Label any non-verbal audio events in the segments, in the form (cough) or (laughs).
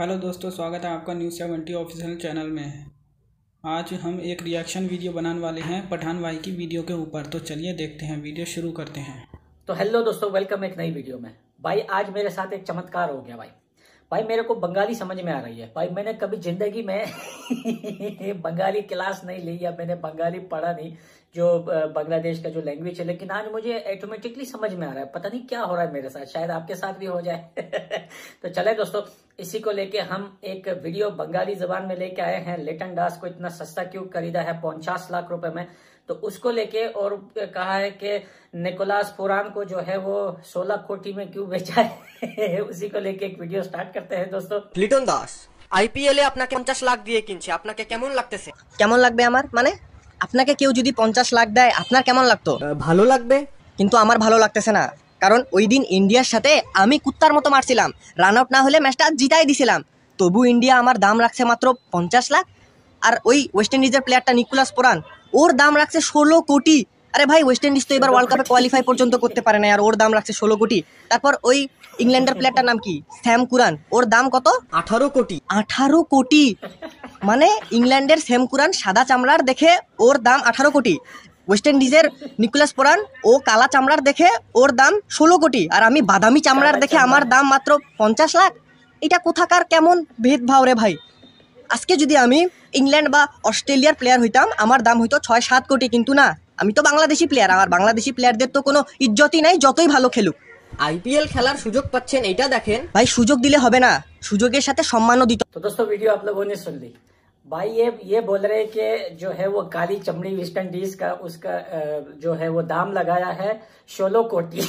Hello दोस्तों, स्वागत है आपका न्यूज़ सेवेंटी ऑफिशियल चैनल में। आज हम एक रिएक्शन वीडियो बनाने वाले हैं पठान भाई की वीडियो के ऊपर। तो चलिए देखते हैं वीडियो शुरू करते हैं। तो हेलो दोस्तों वेलकम एक नई वीडियो में। भाई, आज मेरे साथ एक चमत्कार हो गया भाई। भाई, मेरे को बंगाली समझ में आ रही है। भाई, मैंने कभी ज़िंदगी में (laughs) बंगाली क्लास नहीं ली या मैंने बंगाली पढ़ा नहीं। जो बांग्लादेश का जो लैंग्वेज है लेकिन आज मुझे ऑटोमेटिकली समझ में आ रहा है पता नहीं क्या हो रहा है मेरे साथ शायद आपके साथ भी हो जाए (laughs) तो चले दोस्तों इसी को लेके हम एक वीडियो बंगाली जबान में लेके आए हैं लेटन दास को इतना सस्ता क्यों खरीदा है पचास लाख रुपए में तो उसको लेके और कहा है कि निकोलास पुरान को जो है वो 16 कोटी में क्यों बेचा है (laughs) उसी को लेके एक वीडियो स्टार्ट करते हैं दोस्तों লিটন দাস আইপিএলে আপনাকে পঞ্চাশ লাখ দিয়ে কিনছে আপনাকে কেমন লাগতেছে কেমন লাগবে আমার মানে আপনাকে কেউ যদি পঞ্চাশ লাখ দেয় আপনার কেমন লাগতো? ভালো লাগবে। কিন্তু আমার ভালো লাগতেছে না। কারণ ওই দিন ইন্ডিয়ার সাথে আমি কুত্তার মতো মারছিলাম। রান আউট না হলে ম্যাচটা জিতাই দিছিলাম। তবু ইন্ডিয়া আমার দাম রাখছে মাত্র পঞ্চাশ লাখ। আর ওই ওয়েস্ট ইন্ডিজের প্লেয়ারটা নিকোলাস পোরান ওর দাম রাখছে ষোলো কোটি। আরে ভাই ওয়েস্ট ইন্ডিজ তো এবার ওয়ার্ল্ড কাপে কোয়ালিফাই পর্যন্ত করতে পারে না আর ওর দাম রাখছে ষোলো কোটি। তারপর ওই ইংল্যান্ডের প্লেয়ারটার নাম কি? স্যাম কুরান ওর দাম কত? আঠারো কোটি। আঠারো কোটি। মানে ইংল্যান্ডের সেম কুরান সাদা চামড়ার দেখে ওর দাম আঠারো কোটি। ওয়েস্ট ইন্ডিজের নিকোলাস পোরান ও কালা চামড়ার দেখে ওর দাম ষোলো কোটি। আর আমি বাদামি চামড়ার দেখে আমার দাম মাত্র পঞ্চাশ লাখ। এটা কোথাকার কেমন ভেদভাব রে ভাই? আজকে যদি আমি ইংল্যান্ড বা অস্ট্রেলিয়ার প্লেয়ার হইতাম, আমার দাম হইতো ছয় সাত কোটি, কিন্তু না। আমি তো বাংলাদেশি প্লেয়ার আমার বাংলাদেশি প্লেয়ারদের তো কোনো ইজ্জতই নাই, যতই ভালো খেলুক। আইপিএল খেলার সুযোগ পাচ্ছেন এটা দেখেন ভাই সুযোগ দিলে হবে না সুযোগের সাথে সম্মানও দিতে तो दोस्तों वीडियो आप लोगों ने सुन ली भाई ये ये बोल रहे हैं कि जो है वो काली चमड़ी वेस्ट इंडीज का उसका अ, जो है वो दाम लगाया है सोलह कोटी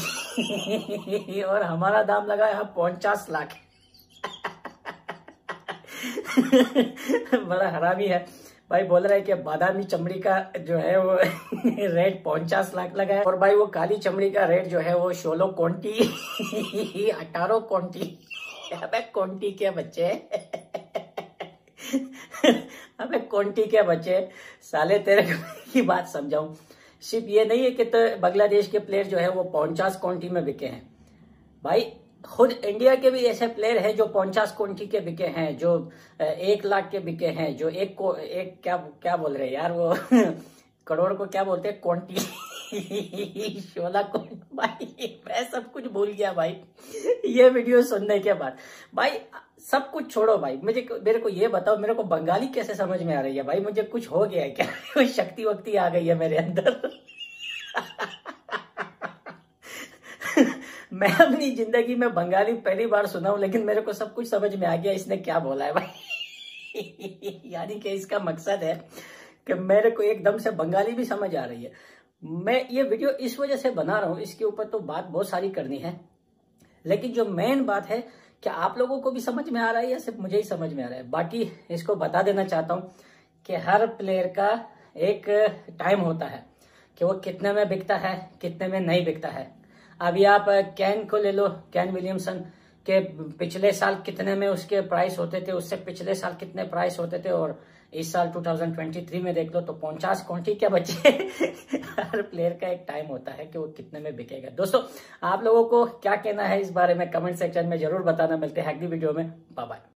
(laughs) और हमारा दाम लगाया है पचास लाख (laughs) बड़ा हरामी है भाई बोल रहे हैं कि बादामी चमड़ी का जो है वो (laughs) रेट पचास लाख लगा है। और भाई वो काली चमड़ी का रेट जो है वो सोलह कोंटी, (laughs) अठारह कोंटी। अबे कोंटी के बच्चे? (laughs) अबे कोंटी के बच्चे? साले तेरे की बात समझाऊं। सिर्फ़ ये नहीं है कि तो बांग्लादेश के प्लेयर जो है वो पचास कोंटी में बिके हैं। भाई खुद इंडिया के भी ऐसे प्लेयर हैं जो पचास कोंटी के बिके हैं, जो एक लाख के बिके हैं, जो एक को, एक क्या क्या बोल रहे हैं यार वो? (laughs) करोड़ को क्या बोलते हैं? क्वांटी (laughs) सोलह को भाई, मैं सब कुछ भूल गया भाई। ये वीडियो सुनने के बाद। भाई, सब कुछ छोड़ो भाई। मुझे, मेरे को ये बताओ, मेरे को बंगाली कैसे समझ में आ रही है भाई? मुझे कुछ हो गया है क्या? (laughs) कोई शक्ति वक्ति आ गई है मेरे अंदर? मैं अपनी ज़िंदगी में बंगाली पहली बार सुना हूँ, लेकिन मेरे को सब कुछ समझ में आ गया, इसने क्या बोला है भाई? (laughs) यानी कि इसका मकसद है कि मेरे को एकदम से बंगाली भी समझ आ रही है। मैं ये वीडियो इस वजह से बना रहा हूँ, इसके ऊपर तो बात बहुत सारी करनी है। लेकिन जो मेन बात है क्या आप लोगों को भी समझ में आ रहा है या सिर्फ़ मुझे ही समझ में आ रहा है? बाकी इसको बता देना चाहता हूँ कि हर प्लेयर का एक टाइम होता है कि वो कितने में बिकता है, कितने में नहीं बिकता है। अभी आप कैन को ले लो, कैन विलियमसन के पिछले साल कितने में उसके प्राइस होते थे, उससे पिछले साल कितने प्राइस होते थे और इस साल 2023 में देख लो तो पचास कौंटी क्या बचे? (laughs) हर प्लेयर का एक टाइम होता है कि वो कितने में बिकेगा। दोस्तों, आप लोगों को क्या कहना है इस बारे में कमेंट सेक्शन में ज़रूर बताना। मिलते हैं अगली वीडियो में। बाय